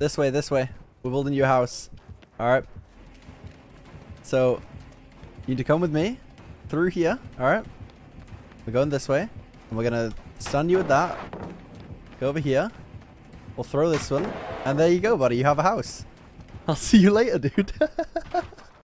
This way, this way. We're building you a house. Alright. So, you need to come with me. Through here. Alright. We're going this way. And we're going to stun you with that. Go over here. We'll throw this one. And there you go, buddy. You have a house. I'll see you later, dude.